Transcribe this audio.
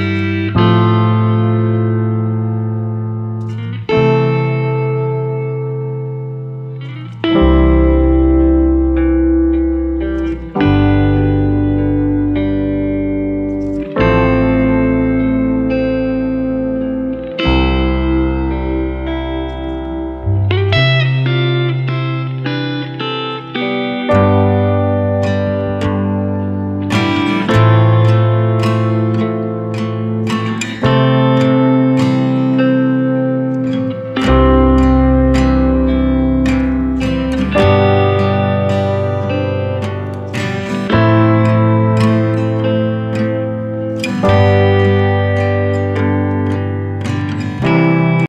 Música